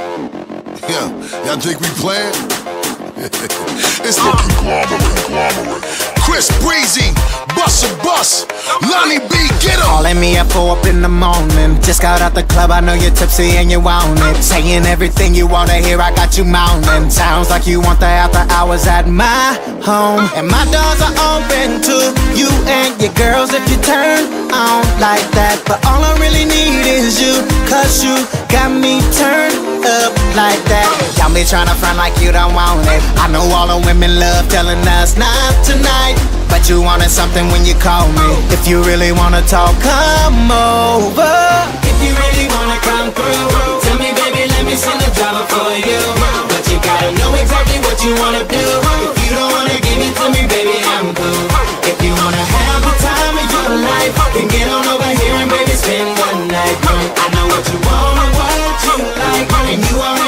Yeah, y'all think we playing? it's the conglomerate, conglomerate. Bust Lonny B, get him! Calling me at four up in the morning. Just got out the club, I know you're tipsy and you want it. Saying everything you wanna hear, I got you mounting. Sounds like you want the after hours at my home. And my doors are open to you and your girls if you turn on like that. But all I really need is you, cause you got me turned up like that. Y'all be tryna front like you don't want it. I know all the women love telling us not tonight. But you wanted something when you called me. If you really wanna talk, come over. If you really wanna come through, tell me, baby, let me send a driver for you. But you gotta know exactly what you wanna do. If you don't wanna give it to me, baby, I'm cool. If you wanna have the time of your life, then get on over here and baby spend the night. I know what you want and what you like, and you already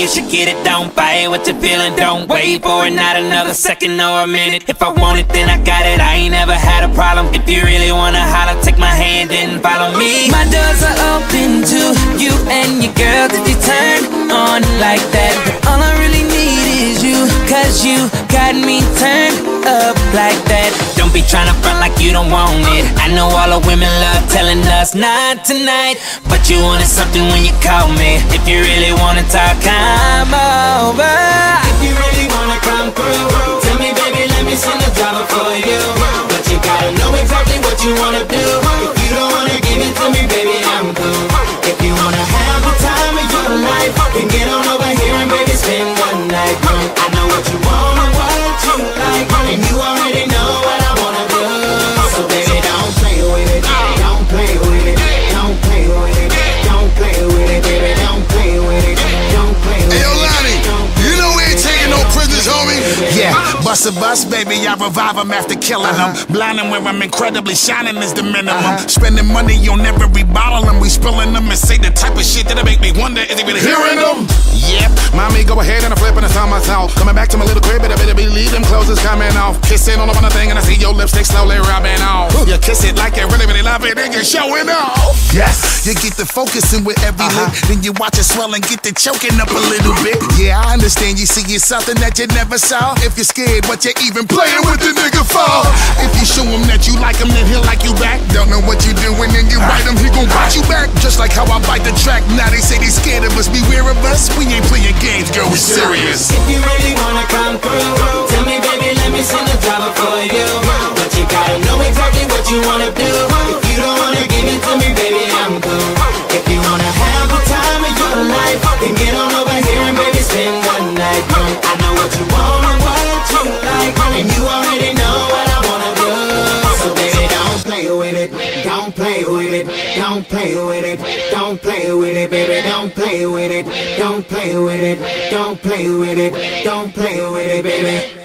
you son? want it, you should get it. Don't fight what you're feeling. Don't wait for it, not another second or a minute. If I want it, then I got it. I ain't never had a problem. If you really wanna holler, take my hand and follow me. My doors are open to you and your girls if you turn on like that. But all I really need is you, cause you got me turned up like that. Don't be tryna front like you don't want it. I know all the women love telling us not tonight. But you wanted something when you called me. If you really wanna talk, come over. If you really wanna come Busta Bus, baby, I revive them after killing them. Uh-huh. Blind them where I'm incredibly shining is the minimum. Uh-huh. Spending money on every bottle and we spilling them and say the type of shit that'll make me wonder is he really hearing them? Yep, mommy, go ahead and I'm flipping on myself. Coming back to my little crib, but I better believe them clothes is coming off. Kissing on the thing and I see your lipstick slowly rubbing off. You kiss it like you really, really love it and you're showing off. Yes. You get the focusing with every uh-huh. lick, then you watch it swell and get the choking up a little bit. Yeah, I understand you see it's something that you never saw. If you're scared, but you're even playing with the nigga fall. If you show him that you like him, then he'll like you back. Don't know what you're doing, then you bite him, he gon' bite you back. Just like how I bite the track. Now they say they scared of us, beware of us. We ain't playing games, girl, we serious. If you really wanna play with it, don't play with it, don't play with it, baby, don't play with it, don't play with it, don't play with it, don't play with it, baby.